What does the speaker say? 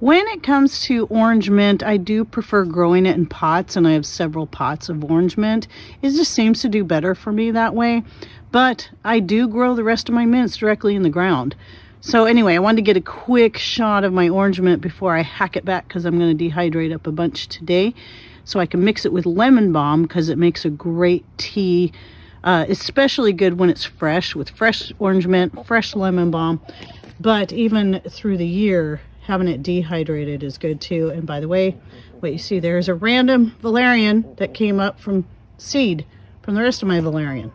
When it comes to orange mint, I do prefer growing it in pots, and I have several pots of orange mint. It just seems to do better for me that way. But I do grow the rest of my mints directly in the ground. So anyway, I wanted to get a quick shot of my orange mint before I hack it back because I'm going to dehydrate up a bunch today. So I can mix it with lemon balm because it makes a great tea. Uh, especially good when it's fresh with fresh orange mint, fresh lemon balm. But even through the year, having it dehydrated is good too. And by the way, what you see there is a random valerian that came up from seed from the rest of my valerian.